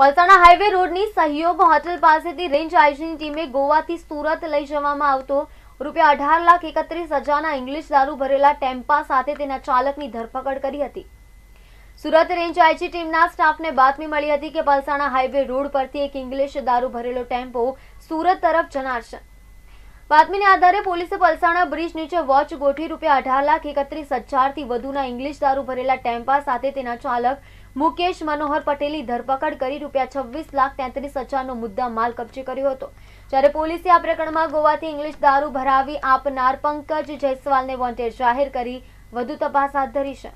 Palsana highway રોડની સહયોગ hotel પાસેથી રેન્જ આઈજીની ટીમે ગોવાથી સુરત લઈ જવામાં આવતો રૂપિયા અઢાર લાખ એકત્રીસ હજારના ઇંગ્લિશ દારૂ ભરેલા ટેમ્પા સાથે તેના ચાલકની ધરપકડ કરી હતી. સુરત રેન્જ આઈજી ટીમના સ્ટાફને બાતમી મળી હતી કે પલસાણા હાઈવે રોડ પરથી એક ઇંગ્લિશ દારૂ ભરેલો ટેમ્પો સુરત તરફ જનાર છે બાતમીને આધારે પોલીસે પલસાણા બ્રિજ નીચે વોચ ગોઠવી રૂપિયા અઢાર લાખ એકત્રીસ હજારથી વધુના ઇંગ્લિશ દારૂ ભરેલા ટેમ્પા સાથે તેના ચાલક મુકેશ મનોહર પટેલની ધરપકડ કરી રૂપિયા છવ્વીસ લાખ તેત્રીસ હજારનો મુદ્દા માલ કબજે કર્યો હતો. જ્યારે પોલીસે આ પ્રકરણમાં ગોવાથી ઇંગ્લિશ દારૂ ભરાવી આપનાર પંકજ જયસ્વાલને વોન્ટેડ જાહેર કરી વધુ તપાસ હાથ ધરી છે.